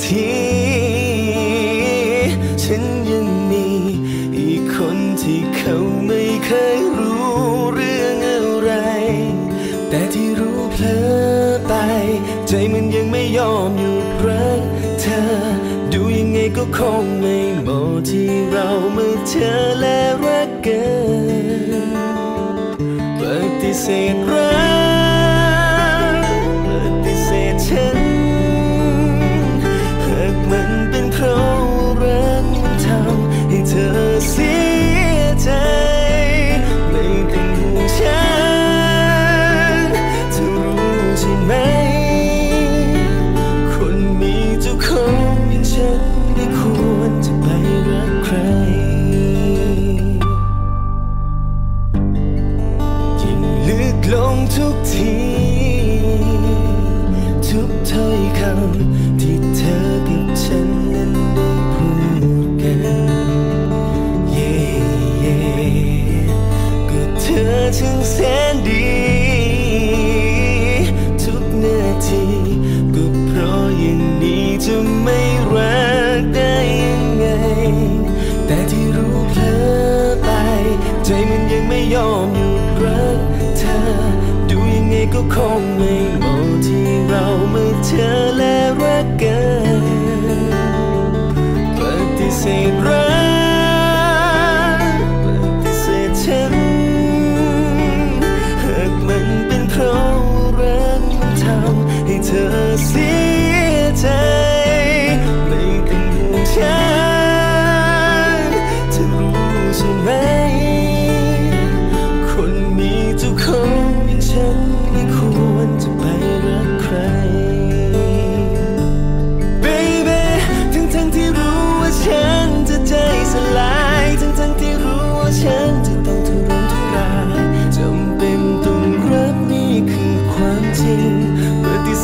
ที ฉันยังมีอีกคนที่เขาไม่เคยรู้เรื่องอะไร แต่ที่รู้เพลอไป ใจมันยังไม่ยอมหยุดรักเธอ ดูยังไงก็คงไม่เหมาะที่เราเมื่อเธอและรักกันปฏิเสธรัก งทุกที ทุกถ้อยคำที่เธอกับฉันนั้นได้พูดกัน เย่เย่ก็เธอถึงแสนดี ทุกนาทีก็เพราะอย่างนี้จะไม่รักได้ยังไง แต่ที่รู้เพลอไป ใจมันยังไม่ยอมหยุ ก็คงไม่เหมาะที่เราเมื่อเธอและรักกันปฏิเสธ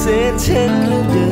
ปฏิเ